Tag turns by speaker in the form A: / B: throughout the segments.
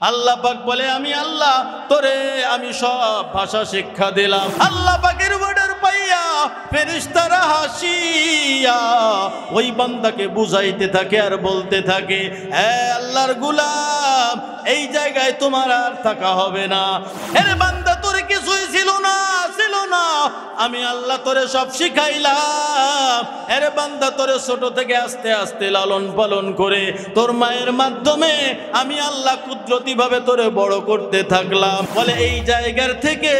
A: আল্লাহ পাক বলে, আমি আল্লাহ, তোরে আমি সব ভাষা শিক্ষা দিলাম। আল্লাহ পাকের বর্ডার পাইয়া ফেরিস্তারা হাসিয়া ওই বান্দাকে বুঝাইতে থাকে আর বলতে থাকে হ্যাঁ আল্লাহর গুলাম, এই জায়গায় তোমার আর থাকা হবে না। এর বান্দা তোর কিছুই ছিল না। না, আমি আল্লাহ তোরে সব শিখাইলাম। এর বান্দা তোরে ছোট থেকে আস্তে আস্তে লালন পালন করে তোর মায়ের মাধ্যমে আমি আল্লাহ কুদরতি ভাবে তোরে বড় করতে থাকলাম। বলে, এই জায়গার থেকে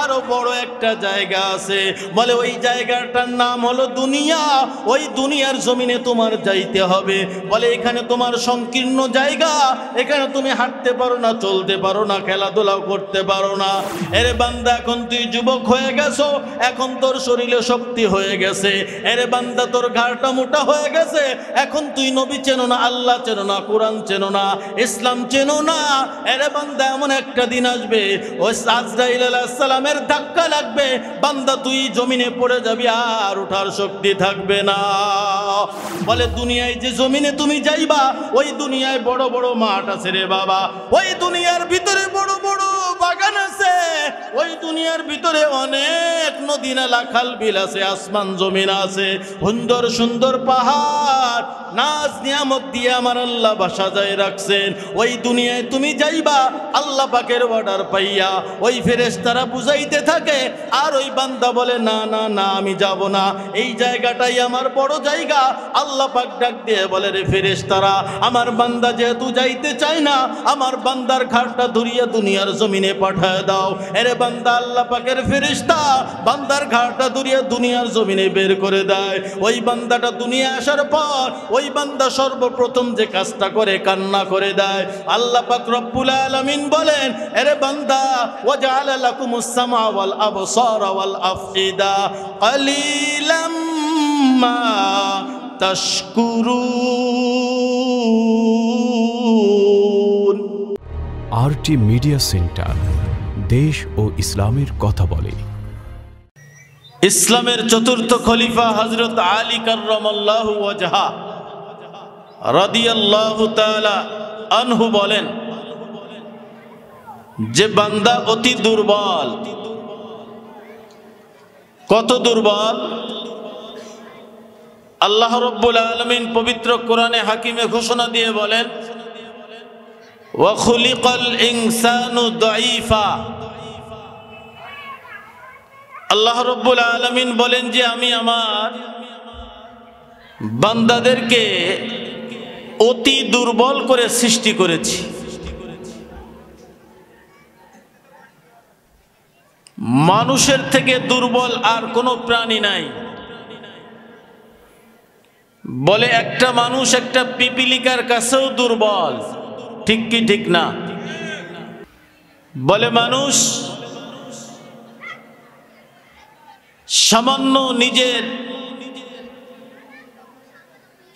A: আরও বড় একটা জায়গা আছে। বলে, ওই জায়গাটার নাম হলো দুনিয়া। ওই দুনিয়ার জমিনে তোমার যাইতে হবে। বলে, এখানে তোমার সংকীর্ণ জায়গা। এখানে তুমি হাঁটতে পারো না, চলতে পারো না, খেলাধুলাও করতে পারো না। এরে বান্দা, এখন তুই যুবক হয়ে গেছো, এখন তোর শরীরে শক্তি হয়ে গেছে। এরে বান্দা, তোর ঘাড়টা মোটা হয়ে গেছে। এখন তুই নবী চেনো না, আল্লাহ চেনো না, কোরআন চেনো না, ইসলাম চেনো না। এরে বান্দা, এমন একটা দিন আসবে, ওই আজরাইল সালামের ধাক্কা লাগবে। বান্দা, তুই জমিনে পড়ে যাবি, আর ওঠার শক্তি থাকবে না। বলে, দুনিয়ায় যে জমিনে তুমি যাইবা, ওই দুনিয়ায় বড় বড় মাঠ আছে রে বাবা। ওই দুনিয়ার ভিতরে বড় বড় বাগান আছে। ওই দুনিয়ার ভিতরে অনেক নদী নালা, খাল বিল আছে, আসমান জমিন আছে। সুন্দর সুন্দর পাহাড়। নাচ নিয়ামত দিয়ে আমার আল্লাহ বাসা যায় রাখছেন। ওই দুনিয়ায় তুমি যাইবা, আল্লাহ পাকের অর্ডার পাইয়া ওই ফেরেস তারা বুঝাইতে থাকে। আর ওই বান্দা বলে, না না না, আমি যাব না। এই জায়গাটাই আমার বড় জায়গা। আল্লাহ পাক ডাক দিয়ে বলে, রে ফেরেস তারা আমার বান্দা যেহেতু যাইতে চায় না, আমার বান্দার ঘাটটা ধরিয়ে দুনিয়ার জমিনে পাঠায় দাও। এরে বান্দা, আল্লাহ পাকের ফেরিস্তা বান্দার ঘাটটা ধরিয়ে দুনিয়ার জমিনে বের করে দেয়। ওই বান্দাটা দুনিয়া আসার পর, ওই বান্দা সর্বপ্রথম যে কাজটা করে, কান্না করে দেয়। আল্লাহ পাক রব্বুল আলামিন বলেন, এরে বান্দা, ওয়াজআলা লাকুমুস সামা ওয়াল আবসারা ওয়াল আফইদা তাশকুরুন।
B: আরটি মিডিয়া সেন্টার দেশ ও ইসলামের কথা বলে।
A: ইসলামের চতুর্থ খলিফা হজরত আলী কার্রমাল্লাহু ওয়াজহা রাদিয়াল্লাহু আনহু বলেন, যে বান্দা অতি দুর্বল, কত দুর্বল? আল্লাহ রব্বুল আলমিন পবিত্র কোরআনে হাকিমে ঘোষণা দিয়ে বলেন ওয়াখুলিকাল ইনসানু দাইফা আল্লাহ রব্বুল আলমিন বলেন যে আমি আমার বান্দাদেরকে অতি দুর্বল করে সৃষ্টি করেছি। মানুষের থেকে দুর্বল আর কোনো প্রাণী নাই। বলে একটা মানুষ একটা পিপিলিকার কাছেও দুর্বল। ঠিক কি ঠিক না? বলে মানুষ, সামান্য নিজের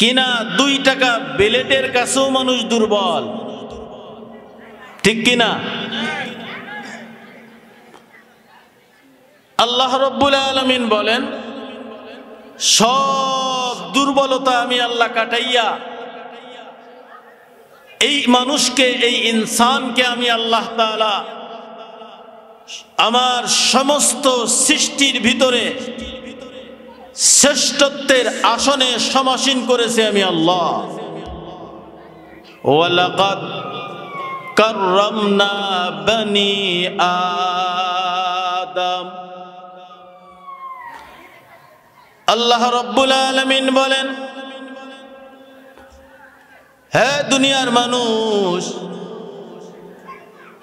A: কিনা দুই টাকা বেলেটের কাছেও মানুষ দুর্বল। ঠিক কিনা আল্লাহ রব্বুল আলমিন বলেন, সব দুর্বলতা আমি আল্লাহ কাটাইয়া এই মানুষকে, এই ইনসানকে আমি আল্লাহ তাআলা আমার সমস্ত সৃষ্টির ভিতরে শ্রেষ্ঠত্বের আসনে সমাসীন করেছে আমি আল্লাহ। আদম। আল্লাহ রব্বুল আলামিন বলেন হ্যাঁ দুনিয়ার মানুষ,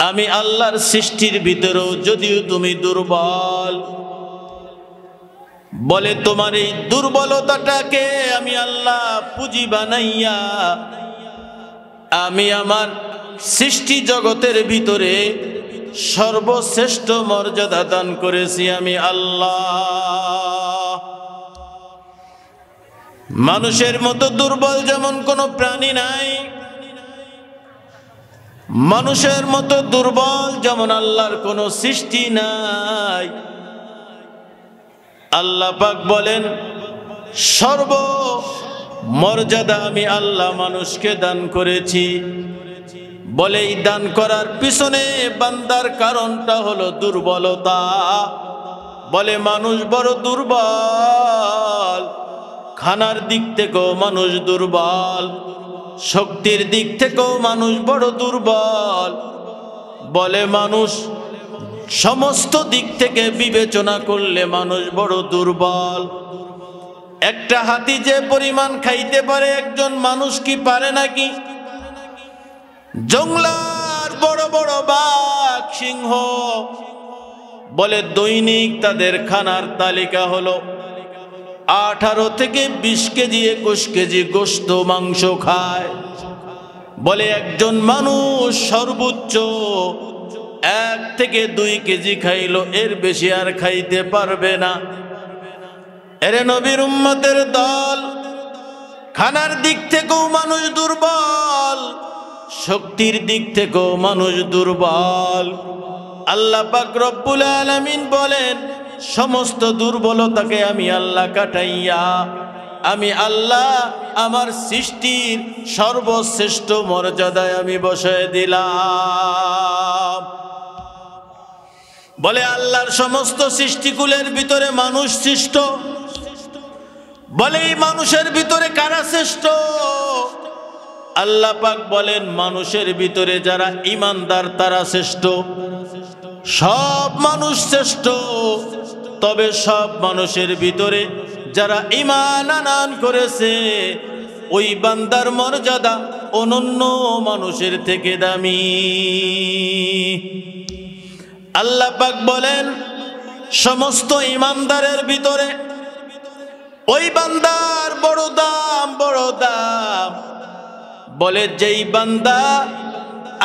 A: আমি আল্লাহর সৃষ্টির ভিতরেও যদিও তুমি দুর্বল, বলে তোমার এই দুর্বলতাটাকে আমি আল্লাহ পুঁজি বানাইয়া, আমি আমার সৃষ্টি জগতের ভিতরে সর্বশ্রেষ্ঠ মর্যাদা দান করেছি আমি আল্লাহ। মানুষের মতো দুর্বল যেমন কোনো প্রাণী নাই, মানুষের মতো দুর্বল যেমন আল্লাহর কোনো সৃষ্টি নাই। আল্লাহ পাক বলেন, সর্ব মর্যাদা আমি আল্লাহ মানুষকে দান করেছি। বলে এই দান করার পিছনে বান্দার কারণটা হলো দুর্বলতা। বলে মানুষ বড় দুর্বল খানার দিক থেকেও মানুষ দুর্বল, শক্তির দিক থেকেও মানুষ বড় দুর্বল। বলে মানুষ, সমস্ত দিক থেকে বিবেচনা করলে মানুষ বড় দুর্বল। একটা হাতি যে পরিমাণ খাইতে পারে, একজন মানুষ কি পারে নাকি? জংলার বড় বড় বাঘ, সিংহ। বলে দৈনিক তাদের খানার তালিকা হলো আঠারো থেকে বিশ কেজি, একুশ কেজি গোস্ত, মাংস খায়। বলে একজন মানুষ সর্বোচ্চ এক থেকে দুই কেজি খাইলো, এর বেশি আর খাইতে পারবে না। এরে নবীর উম্মতের দল, খানার দিক থেকেও মানুষ দুর্বল, শক্তির দিক থেকেও মানুষ দুর্বল। আল্লাহ পাক রব্বুল আলামিন বলেন সমস্ত দুর্বলতাকে আমি আল্লাহ কাটাইয়া, আমি আল্লাহ আমার সৃষ্টির সর্বশ্রেষ্ঠ মর্যাদায় আমি বসায় দিলাম। বলে আল্লাহর সমস্ত সৃষ্টিকুলের ভিতরে মানুষ সৃষ্ট। বলে এই মানুষের ভিতরে কারা শ্রেষ্ঠ? আল্লাহ পাক বলেন, মানুষের ভিতরে যারা ইমানদার তারা শ্রেষ্ঠ। সব মানুষ শ্রেষ্ঠ। তবে সব মানুষের ভিতরে যারা ইমান আনান করেছে, ওই বান্দার মর্যাদা অনন্য মানুষের থেকে দামি। আল্লাহ পাক বলেন, সমস্ত ইমানদারের ভিতরে ওই বান্দার বড় দাম বড় দাম। বলে, যেই বান্দা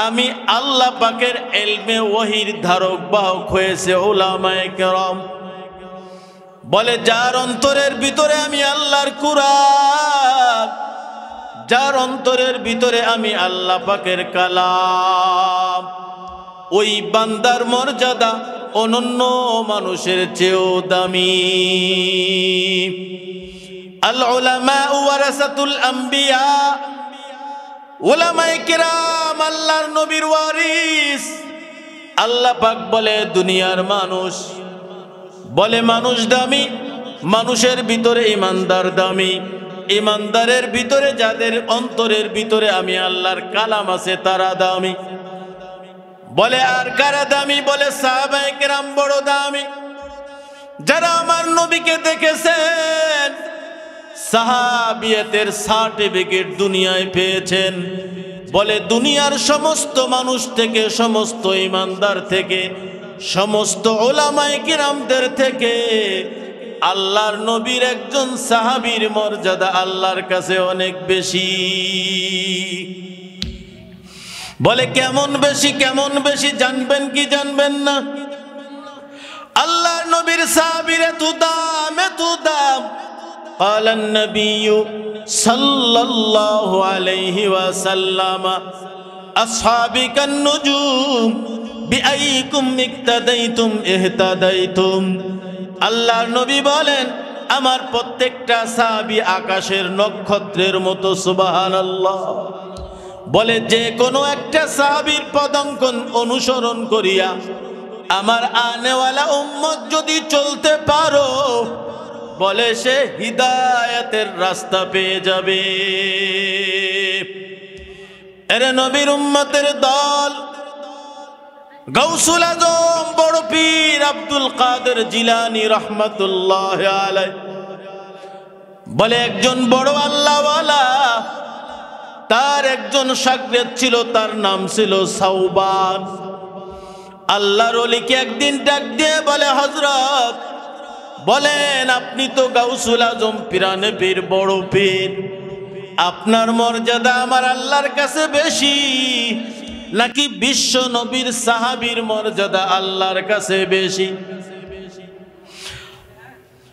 A: আমি আল্লাহ পাকের এলমে ওহির ধারক, বাহক হয়েছে ওলামায় কেরম। বলে, যার অন্তরের ভিতরে আমি আল্লাহর কুরআন, যার অন্তরের ভিতরে আমি আল্লাহ পাকের কালাম, ওই বান্দার মর্যাদা অনন্য মানুষের চেয়েও দামি। আম্বিয়া ওলামায়ে কিরাম, আল্লাহর নবীর আল্লাহ পাক বলে, দুনিয়ার মানুষ বলে মানুষ দামি, মানুষের ভিতরে ইমানদার দামি। ইমানদারের ভিতরে যাদের অন্তরের ভিতরে আমি আল্লাহর কালাম আছে, তারা দামি। বলে আর কারা দামি? বলে সাহাবায়ে কেরাম বড় দামি। যারা আমার নবীকে দেখেছেন, সাহাবিয়তের সার্টিফিকেট দুনিয়ায় পেয়েছেন। বলে দুনিয়ার সমস্ত মানুষ থেকে, সমস্ত ইমানদার থেকে সমস্ত ওলামায়ে কিরামদের থেকে আল্লাহর নবীর একজন সাহাবীর মর্যাদা আল্লাহর কাছে অনেক বেশি বলে কেমন বেশি কেমন বেশি জানবেন কি জানবেন না আল্লাহর নবীর সাহাবীর এত দাম এত দাম قال النبي صلى الله عليه وسلم أصحابي كالنجوم বিআইকুম আল্লাহর নবী বলেন, আমার প্রত্যেকটা সাবি আকাশের নক্ষত্রের মতো সুবহানাল্লাহ। বলে, যে কোনো একটা সাহাবির পদঙ্কন অনুসরণ করিয়া আমার আনেওয়ালা উম্মত যদি চলতে পারো, বলে সে হৃদায়তের রাস্তা পেয়ে যাবে। এরে নবীর উম্মতের দল গৌসুল আজম বড় পীর আব্দুল কাদের জিলানি রহমতুল্লাহ বলে, একজন বড় আল্লাহওয়ালা, তার একজন সাগরেদ ছিল, তার নাম ছিল সাউবান আল্লাহর অলিকে একদিন ডাক দিয়ে বলে হজরত বলেন, আপনি তো গাউসুল আজম পিরানে পীর, বড় পীর। আপনার মর্যাদা আমার আল্লাহর কাছে বেশি। নাকি বিশ্ব নবীর সাহাবীর মর্যাদা আল্লাহর কাছে বেশি?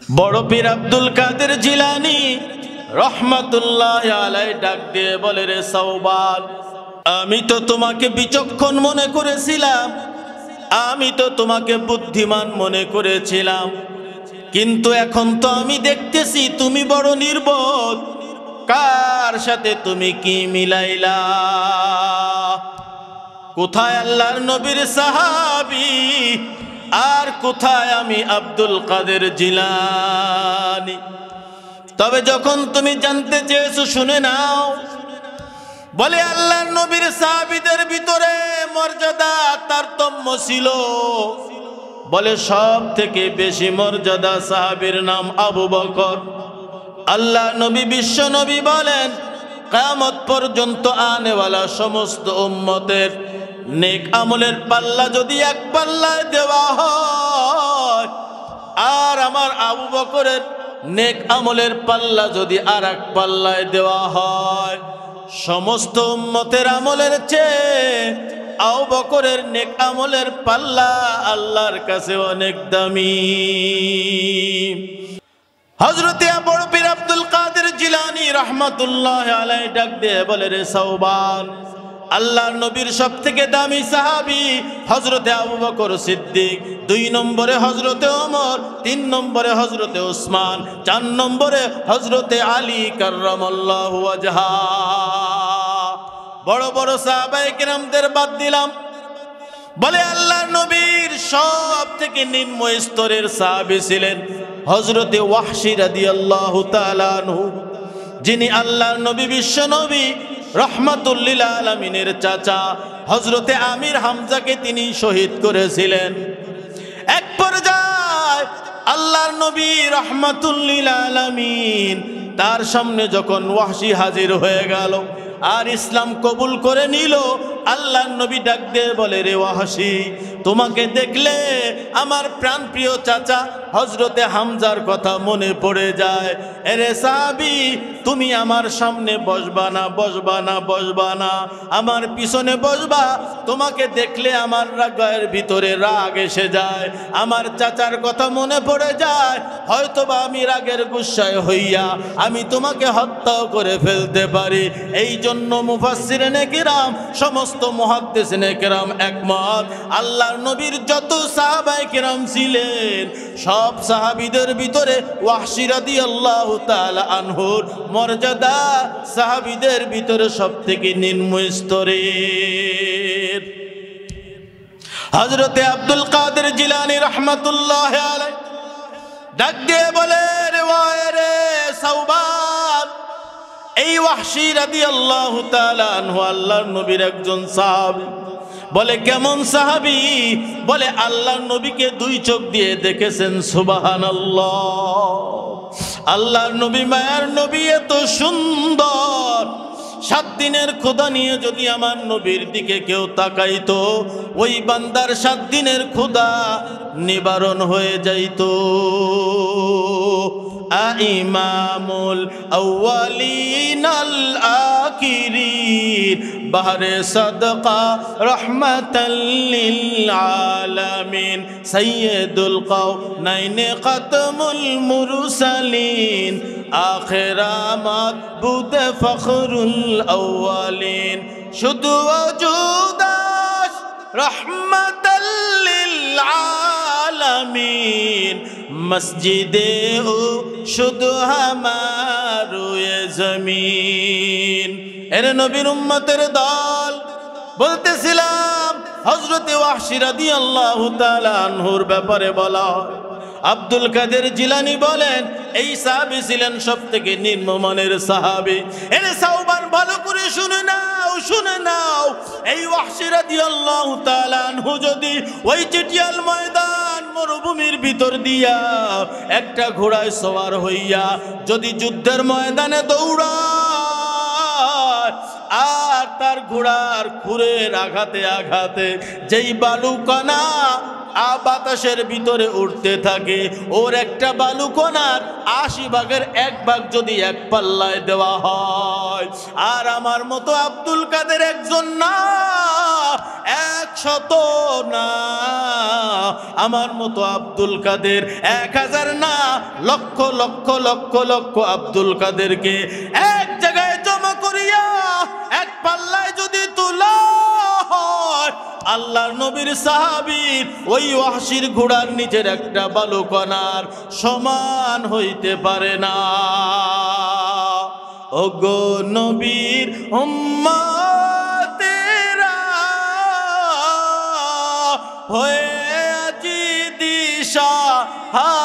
A: বড় পীর আব্দুল কাদের জিলানি রহমাতুল্লাহ আলাই ডাক দিয়ে বলে, রে সৌবান আমি তো তোমাকে বিচক্ষণ মনে করেছিলাম। আমি তো তোমাকে বুদ্ধিমান মনে করেছিলাম। কিন্তু এখন তো আমি দেখতেছি তুমি বড় নির্বোধ। কার সাথে তুমি কি মিলাইলা? কোথায় আল্লাহর নবীর সাহাবি? আর কোথায় আমি আব্দুল কাদের জিলানি? তবে যখন তুমি জানতে চেয়েছো, শুনে নাও। বলে, আল্লাহর নবীর সাহাবিদের ভিতরে মর্যাদা তারতম্য ছিল। বলে সব থেকে বেশি মর্যাদা সাহাবীর নাম আবু বকর। আল্লাহ নবী, বিশ্ব নবী বলেন কামত পর্যন্ত আনেওয়ালা সমস্ত উম্মতের নেক আমলের পাল্লা যদি এক পাল্লায় দেওয়া হয়, আর আমার আবু বকরের নেক আমলের পাল্লা যদি আর এক পাল্লায় দেওয়া হয়, সমস্ত উম্মতের আমলের চেয়ে আবু বকরের নেক আমলের পাল্লা আল্লাহর কাছে অনেক দামি। হজরতে বড় পীর আব্দুল কাদের জিলানি রহমাতুল্লাহ আলাই ডাক দিয়ে বলে, রে সৌবান আল্লাহর নবীর সব থেকে দামি সাহাবি হজরতে আবু বকর সিদ্দিক, দুই নম্বরে হজরতে ওমর, তিন নম্বরে হজরতে ওসমান, চার নম্বরে হজরতে আলী ওয়াজহা। বড় বড় সাহাবাই কিরামদের বাদ দিলাম। বলে আল্লাহ নবীর সব থেকে নিম্ন স্তরের সাহাবি ছিলেন হজরতে ওয়াহশি রাদিয়াল্লাহু তাআলা আনহু, যিনি আল্লাহর নবী বিশ্ব নবী। রহমাতুল্লিল আলমিনের চাচা হজরতে আমির হামজাকে তিনি শহীদ করেছিলেন। এক পর্যায় আল্লাহর নবী রহমাতুল্লিল আলমিন তার সামনে যখন ওয়াসি হাজির হয়ে গেল আর ইসলাম কবুল করে নিল আল্লাহ নবী ডাক দিয়ে বলে, রে ওয়াহাসি তোমাকে দেখলে আমার প্রাণ প্রিয় চাচা হজরতে হামজার কথা মনে পড়ে যায়। এরে সাবি তুমি আমার সামনে বসবা না বসবা না বসবা না। আমার পিছনে বসবা, তোমাকে দেখলে আমার রাগের ভিতরে রাগ এসে যায়। আমার চাচার কথা মনে পড়ে যায়, হয়তোবা আমি রাগের গুসায় হইয়া আমি তোমাকে হত্যাও করে ফেলতে পারি। এই জন্য মুফাসির নেকিরাম, সমস্ত মহাদ্দেশ নেকিরাম একমত। আল্লাহর নবীর যত সাহাবাই কিরাম ছিলেন, সব সাহাবিদের ভিতরে ওয়াহশিরাদি আল্লাহ আনহুর মর্যাদা সাহাবিদের ভিতরে সব থেকে নিম্ন স্তরের। হজরতে আব্দুল কাদের জিলানি রহমতুল্লাহ ডাক দিয়ে বলে, রে রে এই ওয়াহশি রাদি আল্লাহ আনহু আল্লাহর নবীর একজন সাহাবী বলে, কেমন সাহাবি? বলে, আল্লাহর নবীকে দুই চোখ দিয়ে দেখেছেন সুবাহান আল্লাহর নবী মায়ার নবী এত সুন্দর। সাত দিনের খোদা নিয়ে যদি আমার নবীর দিকে কেউ তাকাইতো, ওই বান্দার সাত দিনের খোদা নিবারণ হয়ে যাইতো। امام الأولين الآكرين بحر صدقة رحمة للعالمين. سيد القونين ختم المرسلين. آخر ما بود فخر الأولين. شد وجوداش رحمة للعالمين. মসজিদে ও শুধু হামারু এ জমিন। এর নবীর উম্মতের দল বলতেছিলাম হজরতে ওয়াহশিরাদি আল্লাহ আনহুর ব্যাপারে বলা আব্দুল কাদের জিলানি বলেন, এই সাহাবি ছিলেন সব থেকে নিম্নমানের সাহাবি। এর সাউবান ভালো করে শুনে নাও শুনে নাও। এই ওয়াহশিরাদি আল্লাহ আনহু যদি ওই চিটিয়াল ময়দান মরুভূমির ভিতর দিয়া একটা ঘোড়ায় সওয়ার হইয়া যদি যুদ্ধের ময়দানে দৌড়ায় আর তার ঘোড়ার খুরের আঘাতে আঘাতে যেই বালুকণা আ বাতাসের ভিতরে উঠতে থাকে, ওর একটা বালুকণার আশি ভাগের এক ভাগ যদি এক পাল্লায় দেওয়া হয়। আর আমার মতো আব্দুল কাদের একজন না একশত না। আমার মতো আব্দুল কাদের এক হাজার না, লক্ষ লক্ষ লক্ষ লক্ষ আব্দুল কাদেরকে পাল্লায় যদি তুলা আল্লাহর নবীর সাহাবীর ওই ওয়াহশির ঘোড়ার নিচের একটা বালুকণার সমান হইতে পারে না। ওগো নবীর হয়ে আজি দিশা হারা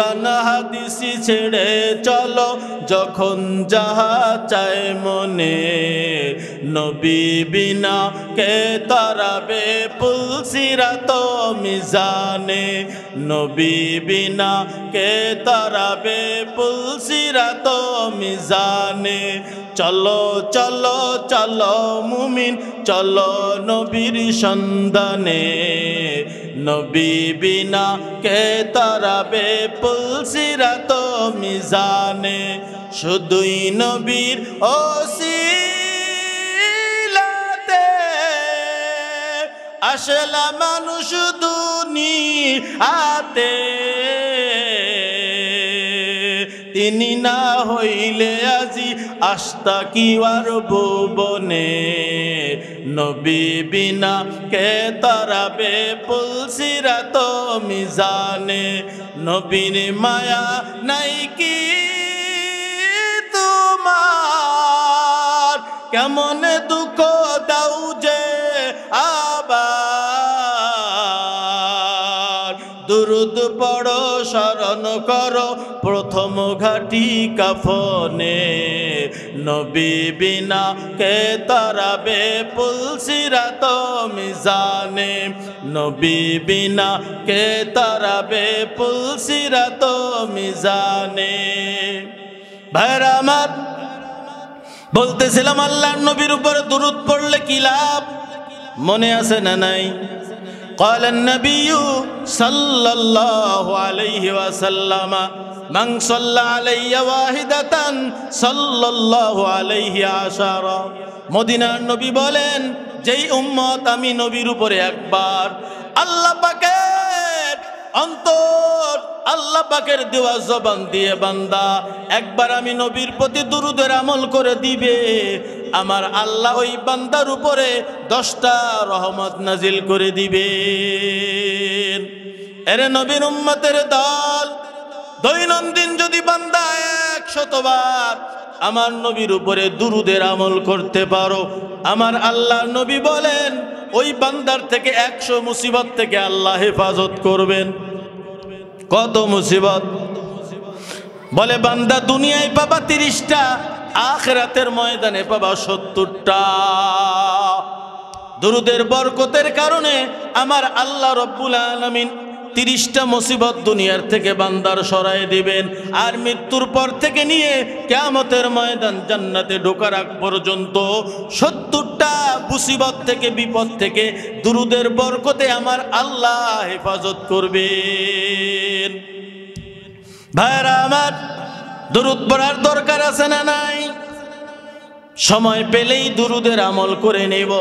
A: কোরআন, হাদিসি ছেড়ে চলো, যখন যাহা চায় মনে। নবী বিনা কে তারাবে তো মিজানে। নবী বিনা কে তারাবে তো মিজানে। চলো চলো চলো মুমিন, চলো নবীর সন্ধানে। নবী বিনা কে তারাবে পুলসিরা তো মিজানে। শুধুই নবীর ওসিলাতে আসলা মানুষ দুনিয়াতে। তিনি না হইলে আজি আস্তা কি আর ভুবনে? নবী বিনা কে তারাবে পুলসিরা তো মিজানে নবীর মায়া নাই কি তোমার? কেমন দুঃখ দাও যে আবার দুরুদ পড়ো, স্মরণ করো। প্রথম ঘাটি কাফনে। নবী বিনা কে তারাবে তো মিজানে। নবী বিনা কে তারাবে তো মিজানে। ভাইরা আমার, বলতেছিলাম আল্লাহর নবীর উপরে দুরুদ পড়লে কি লাভ? মনে আছে না নাই? قال النبي صلى الله عليه وسلم من صلى علي واحدة صلى الله عليه عشرا মদিনার নবী বলেন যেই উম্মত আমি নবীর উপরে একবার আল্লাহ পাকের অন্তর আল্লাহ পাকের দেওয়া জবান দিয়ে, বান্দা, একবার আমি নবীর প্রতি দুরুদের আমল করে দিবে। আমার আল্লাহ ওই বান্দার উপরে দশটা রহমত নাজিল করে দিবে এরে নবীর উম্মতের দল দৈনন্দিন যদি বান্দা এক শতবার আমার নবীর উপরে দুরুদের আমল করতে পারো। আমার আল্লাহ নবী বলেন, ওই বান্দার থেকে একশো মুসিবত থেকে আল্লাহ হেফাজত করবেন। কত মুসিবত? বলে, বান্দা, দুনিয়ায় পাবা তিরিশটা, আখরাতের ময়দানে পাবা সত্তরটা। দুরুদের বরকতের কারণে আমার আল্লাহ রব্বুল আলমিন তিরিশটা মুসিবত দুনিয়ার থেকে বান্দার সরাই দিবেন। আর মৃত্যুর পর থেকে নিয়ে কেয়ামতের ময়দান জান্নাতে ঢোকার আগ পর্যন্ত সত্তরটা মুসিবত থেকে, বিপদ থেকে দুরুদের বরকতে আমার আল্লাহ হেফাজত করবেন। ভাইরা আমার, দুরুদ পড়ার দরকার আছে না নাই? সময় পেলেই দুরুদের আমল করে নেব।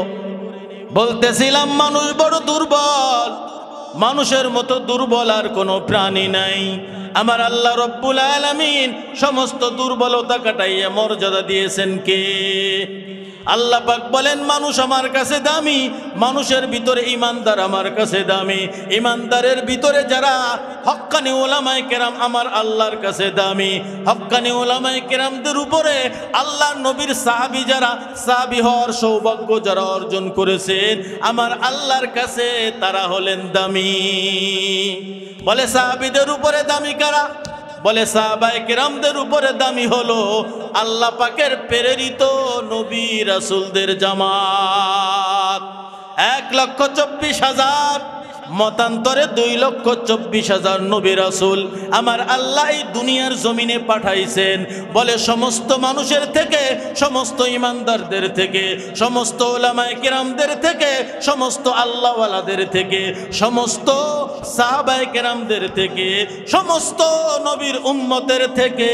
A: বলতেছিলাম, মানুষ বড় দুর্বল। মানুষের মতো দুর্বল আর কোনো প্রাণী নাই। আমার আল্লাহ রব্বুল আলমিন সমস্ত দুর্বলতা কাটাইয়া মর্যাদা দিয়েছেন কে? আল্লাহ পাক বলেন, মানুষ আমার কাছে দামি, মানুষের ভিতরে ইমানদার আমার কাছে দামি। ইমানদারের ভিতরে যারা হক্কানি ওলামায় কেরাম আমার আল্লাহর কাছে দামি। হক্কানি ওলামায় কেরামদের উপরে আল্লাহ নবীর সাহাবি যারা, সাহাবি হওয়ার সৌভাগ্য যারা অর্জন করেছেন, আমার আল্লাহর কাছে তারা হলেন দামি। বলে সাহাবিদের উপরে দামি কারা? বলে সাহাবায়ে কেরামদের উপরে দামি হলো আল্লাহ পাকের প্রেরিত নবী রাসুলদের জামাত। এক লক্ষ চব্বিশ হাজার মতান্তরে দুই লক্ষ চব্বিশ হাজার নবী রাসুল। আমার আল্লাহ এই দুনিয়ার জমিনে পাঠাইছেন। বলে সমস্ত মানুষের থেকে, সমস্ত ইমানদারদের থেকে, সমস্ত ওলামায় কেরামদের থেকে, সমস্ত আল্লাহওয়ালাদের থেকে, সমস্ত সাহাবায় কেরামদের থেকে, সমস্ত নবীর উম্মতের থেকে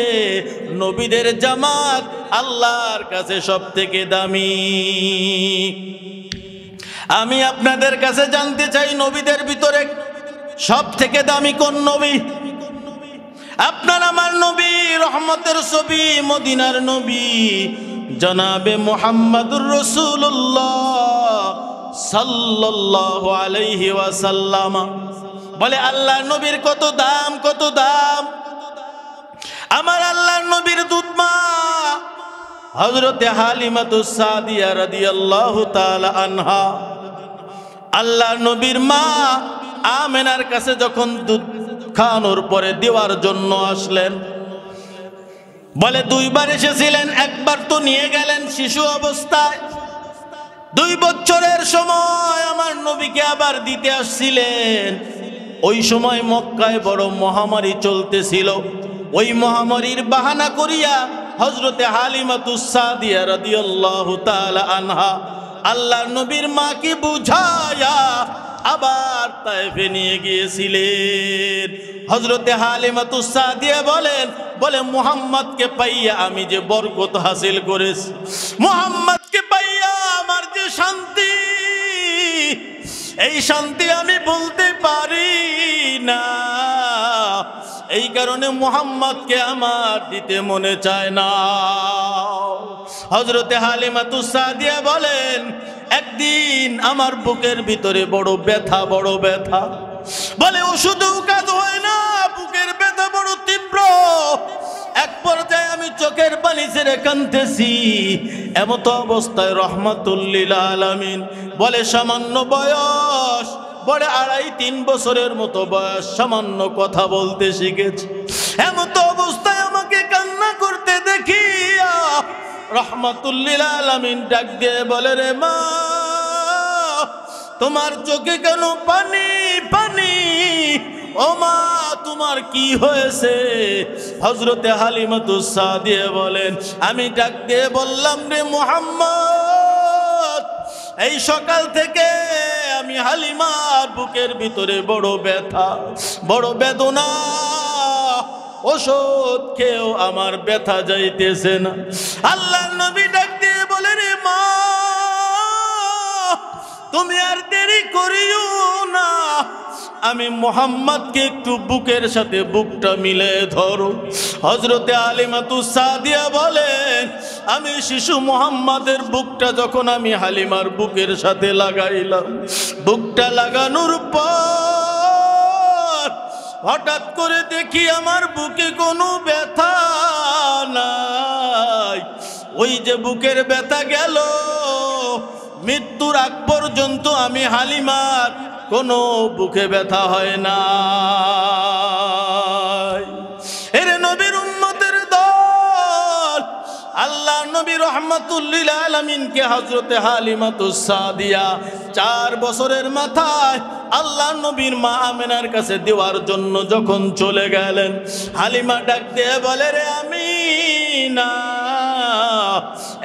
A: নবীদের জামাত আল্লাহর কাছে সব থেকে দামি। আমি আপনাদের কাছে জানতে চাই নবীদের ভিতরে সব থেকে দামি কোন নবী? আপনার আমার নবী, রহমতের ছবি, মদিনার নবী, জনাবে মোহাম্মদুর রসুল্লাহ বলে আল্লাহ নবীর কত দাম কত দাম? আমার আল্লাহর নবীর দুধমা হজরতে হালিমাতুস সাদিয়া রাদিয়াল্লাহু তাআলা আনহা। আল্লাহ নবীর মা আমেনার কাছে যখন দুধ খাওয়ানোর পরে দেওয়ার জন্য আসলেন, বলে, দুইবার এসেছিলেন, একবার তো নিয়ে গেলেন শিশু অবস্থায়। দুই বছরের সময় আমার নবীকে আবার দিতে আসছিলেন। ওই সময় মক্কায় বড় মহামারী চলতেছিল। ওই মহামারীর বাহানা করিয়া হজরতে হালিমাতুসাদিয়া রাদিয়াল্লাহু তাআলা আনহা আল্লাহর নবীর মাকে বুঝায়া আবার তাইফে নিয়ে গিয়েছিলেন। হজরতে হালিমাতুসাদিয়া বলেন, বলে, মুহাম্মদকে পাইয়া আমি যে বরকত হাসিল করেছি, মুহাম্মদকে পাইয়া আমার যে শান্তি, এই শান্তি আমি বলতে পারি না। এই কারণে মুহাম্মদকে আমার দিতে মনে চায় না। হজরতে হালিমাতুসাদিয়া বলেন, একদিন আমার বুকের ভিতরে বড় ব্যথা বড় ব্যথা। বলে, ওষুধেও কাজ হয় না, বুকের ব্যথা বড় তীব্র। এক পর্যায়ে আমি চোখের পানি ছেড়ে কানতেছি এমতো অবস্থায় রহমাতুল্লিল আলামিন বলে, সামান্য বয়স বলে আড়াই তিন বছরের মতো বয়স, সামান্য কথা বলতে শিখেছে। এমতো অবস্থায় রহমাতুল্লিল ডাক দিয়ে বলে রে মা, তোমার চোখে কেন পানি পানি? ও মা, তোমার কি হয়েছে? হজরতে হালিমাতুসা দিয়ে বলেন, আমি ডাক দিয়ে বললাম রে মোহাম্মদ, এই সকাল থেকে আমি হালিমার বুকের ভিতরে বড় ব্যথা, বড় বেদনা। ওষুধ খেয়েও আমার ব্যথা যাইতেছে না। আল্লাহ নবী ডাক দিয়ে বলে, রে মা, তুমি আর দেরি করিও না। আমি মোহাম্মদকে একটু বুকের সাথে বুকটা মিলে ধরো। হজরতে আলিমাতু সাদিয়া বলেন আমি শিশু মোহাম্মদের বুকটা যখন আমি হালিমার বুকের সাথে লাগাইলাম, বুকটা লাগানোর পর হঠাৎ করে দেখি আমার বুকে কোনো ব্যথা নাই। ওই যে বুকের ব্যথা গেল, মৃত্যুর আগ পর্যন্ত আমি হালিমার কোনো বুকে ব্যথা হয় না। রহমাতুল্লিল আলমিনকে হজরতে হালিমাতুস সাদিয়া। চার বছরের মাথায় আল্লাহ নবীর মা আমেনার কাছে দেওয়ার জন্য যখন চলে গেলেন, হালিমা ডাক দিয়ে বলে, রে আমি না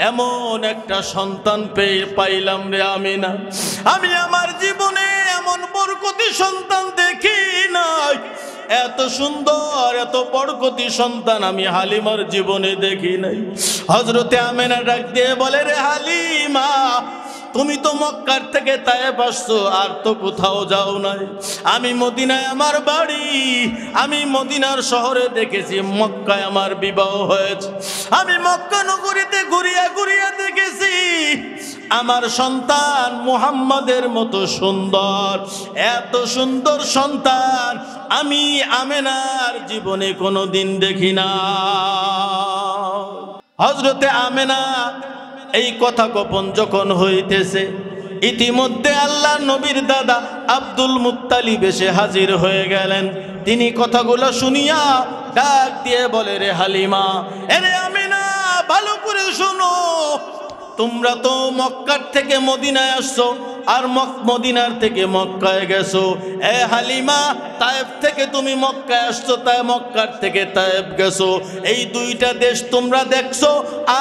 A: এমন একটা সন্তান পেয়ে পাইলাম রে আমি না আমি আমার জীবনে এমন বরকতি সন্তান দেখি নাই। এত সুন্দর, এত বরকতি সন্তান আমি হালিমার জীবনে দেখি নাই। হজরতে আমেনা ডাক দিয়ে বলে, রে হালিমা, তুমি তো মক্কার থেকে তায়েব আসছো, আর তো কোথাও যাও নাই। আমি মদিনায় আমার বাড়ি, আমি মদিনার শহরে দেখেছি, মক্কায় আমার বিবাহ হয়েছে। আমি মক্কা নগরীতে ঘুরিয়া ঘুরিয়া দেখেছি আমার সন্তান মুহাম্মাদের মতো সুন্দর। এত সুন্দর সন্তান আমি আমেনার জীবনে কোনো দিন দেখি না। হজরতে আমেনা এই কথা গোপন যখন হইতেছে, ইতিমধ্যে আল্লাহ নবীর দাদা আব্দুল মুত্তালিব এসে হাজির হয়ে গেলেন। তিনি কথাগুলো শুনিয়া ডাক দিয়ে বলে, রে হালিমা, এরে আমিনা, ভালো করে শোনো। তোমরা তো মক্কার থেকে মদিনায় আসছো, আর মক, মদিনার থেকে মক্কায় গেছো। এ হালিমা তায়েব থেকে তুমি মক্কায় আসছো, তাই মক্কার থেকে তায়েব গেছো। এই দুইটা দেশ তোমরা দেখছ,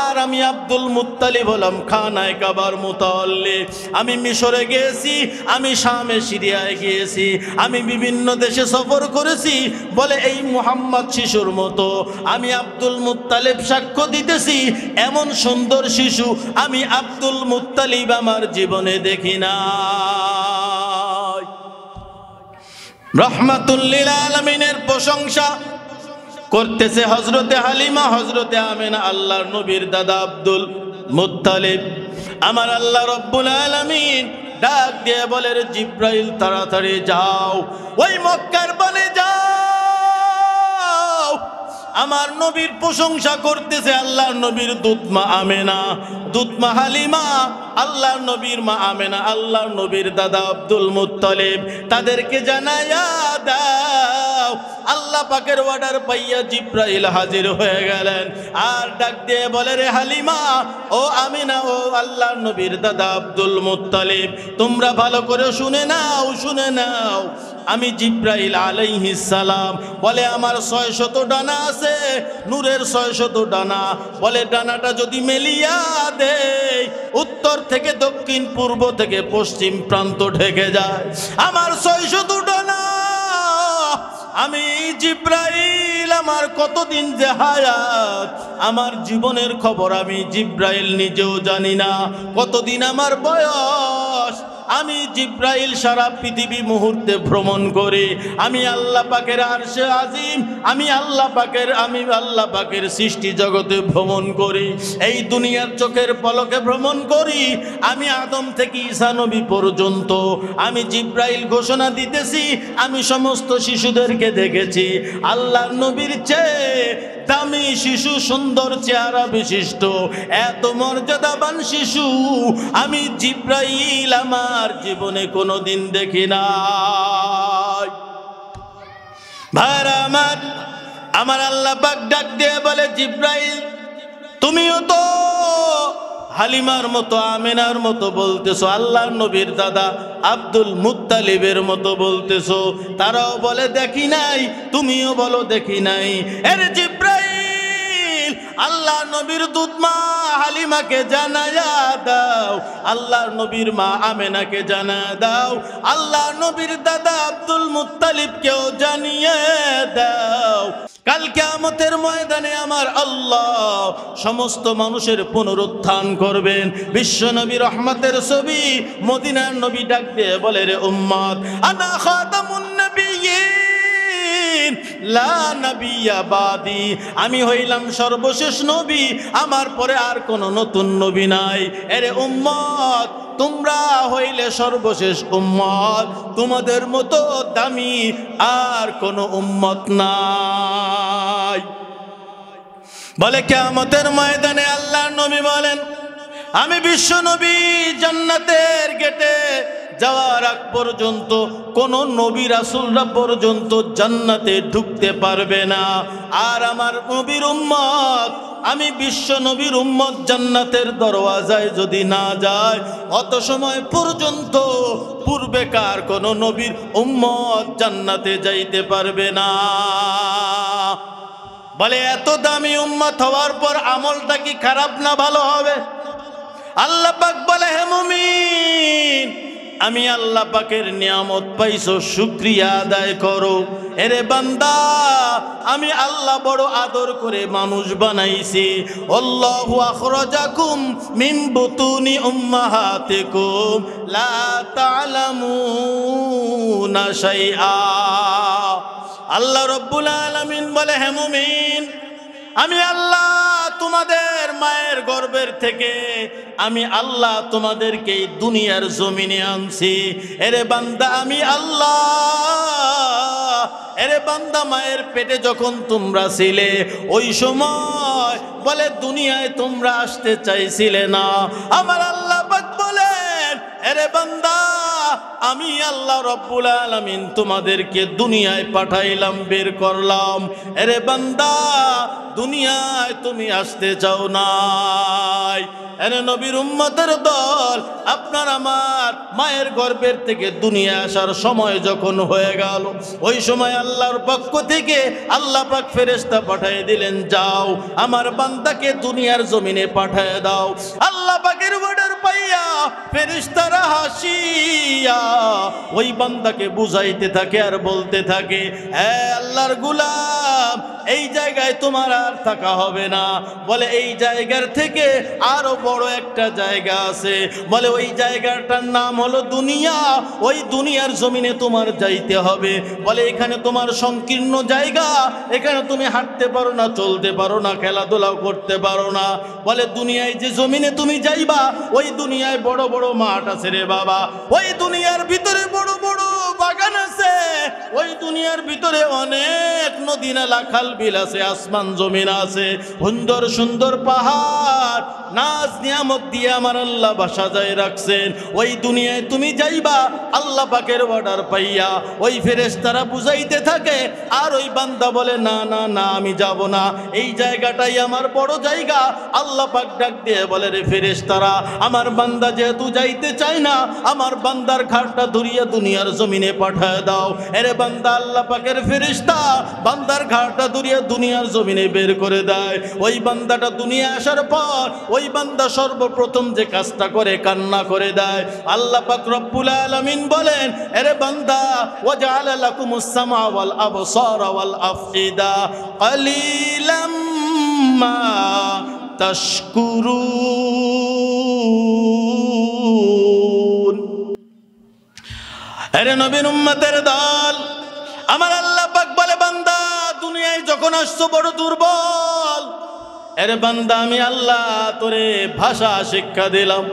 A: আর আমি আব্দুল মুত্তালিব হলাম খানায় কাবার মুতাল্লি আমি মিশরে গিয়েছি, আমি শামে সিরিয়ায় গিয়েছি। আমি বিভিন্ন দেশে সফর করেছি, বলে এই মুহাম্মদ শিশুর মতো। আমি আব্দুল মুত্তালিব সাক্ষ্য দিতেছি, এমন সুন্দর শিশু আমি আব্দুল মুত্তালিব আমার জীবনে দেখি না রহমাতুল্লিল আলমিনের প্রশংসা করতেছে হজরতে হালিমা হজরতে আমেনা, আল্লাহর নবীর দাদা আব্দুল মুত্তালিব। আমার আল্লাহ রব্বুল আলমিন ডাক দিয়ে বলে জিব্রাইল, তাড়াতাড়ি যাও। ওই মক্কার বনে যাও। আমার নবীর প্রশংসা করতেছে, আল্লাহর নবীর দুধমা আমেনা। দুধমা হালিমা, আল্লাহর নবীর মা আমেনা, আল্লাহর নবীর দাদা আব্দুল মুত্তলিব। তাদেরকে জানায়া দাও, আল্লাহ পাকের অর্ডার পাইয়া জিব্রাইল হাজির হয়ে গেলেন। আর ডাক দিয়ে বলে, রে হালিমা, ও আমিনা, ও আল্লাহর নবীর দাদা আব্দুল মুত্তলিব, তোমরা ভালো করে শুনে নাও শুনে নাও। আমি জিব্রাইল সালাম বলে, আমার ছয় শত ডানা আছে, নূরের ছয় শত ডানা। বলে, ডানাটা যদি মেলিয়া দেয় উত্তর থেকে দক্ষিণ, পূর্ব থেকে পশ্চিম প্রান্ত ঢেকে যায়। আমার ছয় শত ডানা, আমি জিব্রাইল, আমার কতদিন যে হায়াত, আমার জীবনের খবর আমি জিব্রাইল নিজেও জানি না। কতদিন আমার বয়স আমি জিব্রাইল সারা পৃথিবী মুহূর্তে ভ্রমণ করি। আমি আল্লাহ পাকের আরশে আজিম, আমি আল্লাহ পাকের, আমি আল্লাহ পাকের সৃষ্টি জগতে ভ্রমণ করি। এই দুনিয়ার চোখের পলকে ভ্রমণ করি। আমি আদম থেকে ঈসা নবী পর্যন্ত। আমি জিব্রাইল ঘোষণা দিতেছি, আমি সমস্ত শিশুদেরকে দেখেছি। আল্লাহ নবীর চেয়ে দামি শিশু, সুন্দর চেহারা বিশিষ্ট, এত মর্যাদাবান শিশু আমি জিব্রাইল আমার জীবনে কোনো দিন দেখি না ভাইরা আমার আমার আল্লাহ পাক ডাক দিয়ে বলে, জিব্রাইল, তুমিও তো হালিমার মতো, আমেনার মতো বলতেছো, আল্লাহর নবীর দাদা আব্দুল মুত্তালিবের মতো বলতেছো। তারাও বলে, দেখি নাই। তুমিও বলো, দেখি নাই। এর জিব্রাইল আল্লাহ নবীর দুধ মা হালিমাকে জানায়া দাও। আল্লাহর নবীর মা আমেনাকে জানা দাও। আল্লাহ নবীর দাদা আব্দুল মুত্তালিবকেও জানিয়ে দাও। কাল কেয়ামতের ময়দানে আমার আল্লাহ সমস্ত মানুষের পুনরুত্থান করবেন। বিশ্ব নবী রহমতের ছবি মদিনার নবী ডাক দিয়ে বলে, রে উম্মাদ আমি হইলাম সর্বশেষ নবী, আমার পরে আর কোন নতুন নবী নাই। এরে উম্মত তোমরা হইলে সর্বশেষ উম্মত। তোমাদের মতো দামি আর কোন উম্মত নাই। বলে কেমতের ময়দানে আল্লাহ নবী বলেন, আমি বিশ্ব নবী জান্নাতের গেটে যাওয়ার আগ পর্যন্ত কোন নবী রাসুলরা পর্যন্ত জান্নাতে ঢুকতে পারবে না। আর আমার নবীর উম্মত, আমি বিশ্ব নবীর উম্মত জান্নাতের দরওয়াজায় যদি না যায় অত সময় পর্যন্ত পূর্বেকার কোন নবীর উম্মত জান্নাতে যাইতে পারবে না। বলে, এত দামি উম্মত হওয়ার পর আমলটা কি খারাপ না ভালো হবে? আল্লাহ পাক বলে, হে মুমিন আমি আল্লাহ পাকের নিয়ামত পাইছো, শুক্রিয়া আদায় করো। এরে বান্দা, আমি আল্লাহ বড় আদর করে মানুষ বানাইছি। আল্লাহু আখরাজাকুম মিন বুতুনি উম্মাহাতিকুম। লা তা'লামুনা শাইআ। আল্লাহ রব্বুল আলামিন বলে, হে মুমিন আমি আল্লাহ তোমাদের মায়ের গর্বের থেকে, আমি আল্লাহ তোমাদেরকে দুনিয়ার জমিনে আনছি। এরে বান্দা, আমি আল্লাহ। এরে বান্দা, মায়ের পেটে যখন তোমরা ছিলে, ওই সময় বলে, দুনিয়ায় তোমরা আসতে চাইছিলে না। আমার আল্লাহ এরে বান্দা, আমি আল্লাহ রব্বুল আলমিন তোমাদেরকে দুনিয়ায় পাঠাইলাম, বের করলাম। এরে বান্দা, দুনিয়ায় তুমি আসতে চাও নাই। এরে নবীর উম্মতের দল, আপনার আমার মায়ের গর্ভের থেকে দুনিয়া আসার সময় যখন হয়ে গেল, ওই সময় আল্লাহর পক্ষ থেকে আল্লাহ পাক ফেরেশতা পাঠিয়ে দিলেন, যাও, আমার বান্দাকে দুনিয়ার জমিনে পাঠিয়ে দাও। আল্লাহ পাকের বর্ডার পাইয়া ফেরেশতারা হাসিয়া ওই বান্দাকে বুঝাইতে থাকে আর বলতে থাকে হ্যাঁ আল্লাহর গুলাম, এই জায়গায় তোমার আর থাকা হবে না। বলে, এই জায়গার থেকে আরও বড় একটা জায়গা আছে। বলে ওই জায়গাটার নাম হলো দুনিয়া। ওই দুনিয়ার জমিনে তোমার যাইতে হবে। বলে এখানে তোমার সংকীর্ণ জায়গা। এখানে তুমি হাঁটতে পারো না, চলতে পারো না, খেলাধুলাও করতে পারো না। বলে দুনিয়ায় যে জমিনে তুমি যাইবা, ওই দুনিয়ায় বড় বড় মাঠ আছে রে বাবা। ওই দুনিয়ার ভিতরে বড় বড় বাগান আছে। ওই দুনিয়ার ভিতরে অনেক নদী নালা খাল বিল আছে, আসমান জমিন আছে। সুন্দর সুন্দর পাহাড়, নাচ নিয়ামত দিয়ে আমার আল্লাহ বাসা যায় রাখছেন। ওই দুনিয়ায় তুমি যাইবা, আল্লাহ পাকের অর্ডার পাইয়া ওই ফেরেশতারা বুঝাইতে থাকে, আর ওই বান্দা বলে, না না না, আমি যাব না। এই জায়গাটাই আমার বড় জায়গা। আল্লাহ পাক ডাক দিয়ে বলে, রে ফেরেশতারা, আমার বান্দা যেহেতু যাইতে চায় না, আমার বান্দার ঘাটটা ধরিয়া দুনিয়ার জমিনে পাঠায় দাও। এরে বান্দা, আল্লাহ পাকের ফেরেশতা, বান্দার ঘাটটা ধরিয়া দুনিয়ার জমিনে বের করে দেয়। ওই বান্দাটা দুনিয়া আসার পর, ওই বান্দা সর্বপ্রথম যে কাজটা করে, কান্না করে দেয়। আল্লাহ পাক রব্বুল আলামিন বলেন, এরে বান্দা, ওয়াজআলা লাকুমুস সামা আরে নবীন দল, আমার আল্লাহ বলে, বান্দা, দুনিয়ায় যখন আসছো বড় দুর্বল আরে বান্দা আমি আল্লাহ তোরে ভাষা শিক্ষা দিলাম।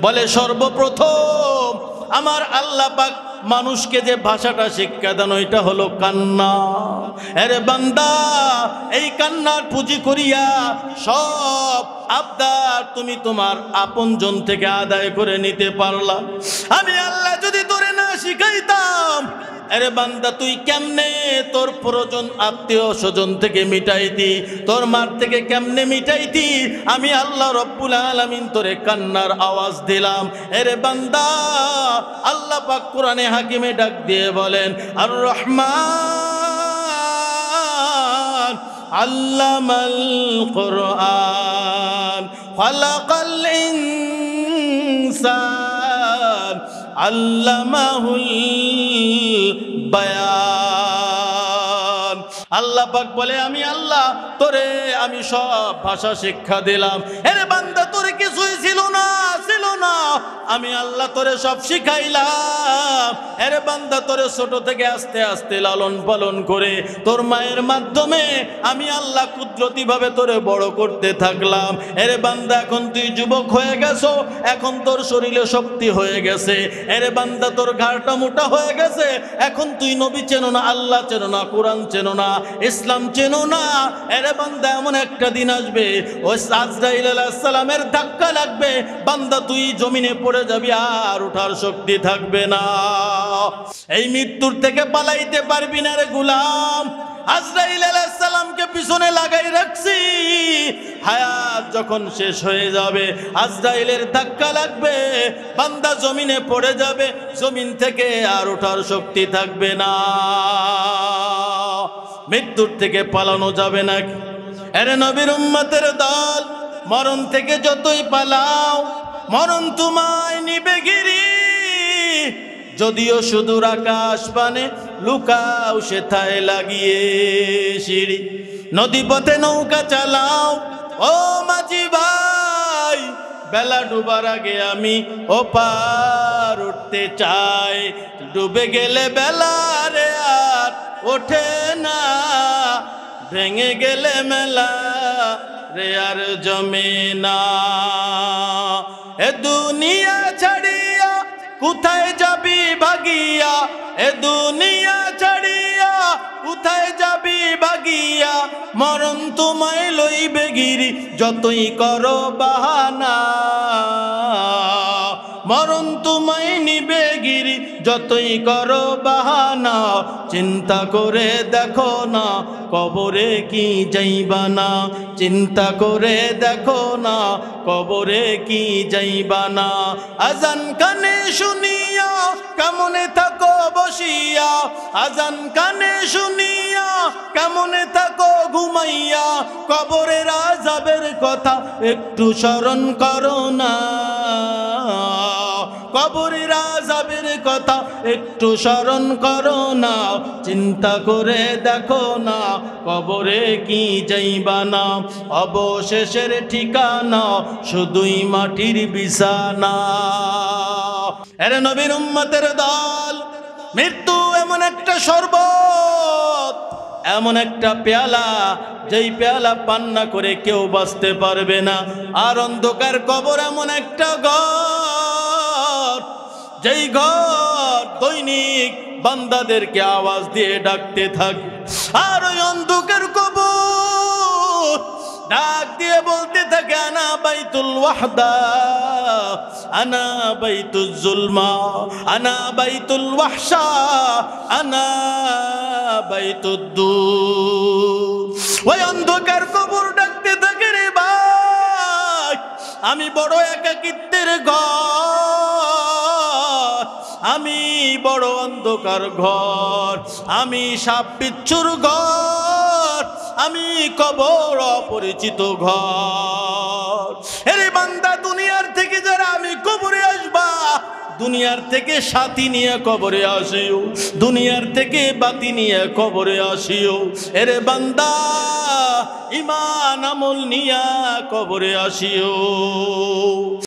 A: বলে সর্বপ্রথম আমার আল্লাহ পাক মানুষকে যে ভাষাটা শিক্ষা দেন, ওইটা হলো কান্না। আরে বান্দা, এই কান্নার পুঁজি করিয়া সব আবদার তুমি তোমার আপনজন থেকে আদায় করে নিতে পারলাম আমি আল্লাহ যদি তোরে না শিখাইতাম, আরে বান্দা, তুই কেমনে তোর প্রয়োজন আত্মীয় স্বজন থেকে মিটাইতি? তোর মার থেকে কেমনে মিটাইতি? আমি আল্লাহ রব্বুল আলামিন তোরে কান্নার আওয়াজ দিলাম। এরে বান্দা, আল্লাহ পাক কোরআনে হাকিমে ডাক দিয়ে বলেন আর রহমান আল্লামাল কোরআন খালাকাল ইনসান আল্লামাহুল বায়ান। আল্লাহ পাক বলে, আমি আল্লাহ, তোরে আমি সব ভাষা শিক্ষা দিলাম। এরে বান্দা, তোরে কিছুই ছিল না ছিল না। আমি আল্লাহ তোরে সব শিখাইলাম। এরে বান্দা, তোরে ছোট থেকে আস্তে আস্তে লালন পালন করে তোর মায়ের মাধ্যমে আমি আল্লাহ কুদরতি ভাবে তোরে বড় করতে থাকলাম। এরে বান্দা, এখন তুই যুবক হয়ে গেছো, এখন তোর শরীরে শক্তি হয়ে গেছে। এরে বান্দা, তোর ঘাড়টা মোটা হয়ে গেছে, এখন তুই নবী চেনো না, আল্লাহ চেনো না, কোরআন চেনো না। ইসলাম চেনো না? এরে বান্দা, এমন একটা দিন আসবে। ওই আজরাইল ধাক্কা লাগবে। বান্দা, তুই জমিনে পড়ে যাবি, আর ওঠার শক্তি থাকবে না। এই মৃত্যুর থেকে পালাইতে পারবি না রে গুলাম। পিছনে লাগাই রাখছি। হায়াত যখন শেষ হয়ে যাবে, আজরাইলের ধাক্কা লাগবে। বান্দা জমিনে পড়ে যাবে, জমিন থেকে আর ওঠার শক্তি থাকবে না। মৃত্যুর থেকে পালানো যাবে নাকি এরে নবীর উম্মতের দল, মরণ থেকে যতই পালাও, মরণ তোমায় নিবে গিরি। যদিও সুদূর আকাশ পানে লুকাও সেথায় লাগিয়ে সিঁড়ি। নদী পথে নৌকা চালাও, ও মাঝি ভাই, বেলা ডুবার আগে আমি ও পার উঠতে চাই। ডুবে গেলে বেলা রে আর ওঠে না। ভেঙে গেলে মেলা রে আর জমে না। এ দুনিয়া ছাড়িয়া কোথায় যাবি ভাগিয়া? এ দুনিয়া ছাড়িয়া কোথায় যাবি ভাগিয়া? মরণ তোমায় লইবে গিরি, যতই করো বাহানা। মরণ তোমায় নিবে গিরি, যতই করো বাহানা, চিন্তা করে দেখো না, কবরে কি যাইবা না চিন্তা করে দেখো না, কবরে কি যাইবা না আজান কানে শুনিয়া, কেমনে থাকো বসিয়া, আজান কানে শুনিয়া, কেমনে থাকো ঘুমাইয়া, কবরের আজাবের কথা একটু স্মরণ করো না। কবরের আজাবের কথা একটু স্মরণ করো না, চিন্তা করে দেখো না, কবরে কি যাইবা না, অবশেষের ঠিকানা শুধুই মাটির বিছানা। এরে নবীর উম্মতের দল, মৃত্যু এমন একটা শরবত, এমন একটা পেয়ালা, যেই পেয়ালা পান্না করে কেউ বাঁচতে পারবে না। আর অন্ধকার কবর এমন একটা ঘর যেই ঘর দৈনিক বান্দাদেরকে আওয়াজ দিয়ে ডাকতে থাকে আর ওই অন্ধকার কবর। ডাক দিয়ে বলতে থাকে, আনা বাইতুল ওয়াহদা, আনা বাইতুল জুলমা, আনা বাইতুল ওয়াহশা, আনা বাইতুল দূর। ওই অন্ধকার কবর ডাকতে থাকে, রে ভাই, আমি বড় একাকিত্বের ঘর। আমি বড় অন্ধকার ঘর, আমি সাপ বিচ্ছুর ঘর, আমি কবর অপরিচিত ঘর। এরে বান্দা, দুনিয়ার থেকে যারা আমি কবরে আসবা, দুনিয়ার থেকে সাথী নিয়ে কবরে আসিও, দুনিয়ার থেকে বাতি নিয়ে কবরে আসিও। এরে বান্দা, ইমান আমল নিয়া কবরে আসিও।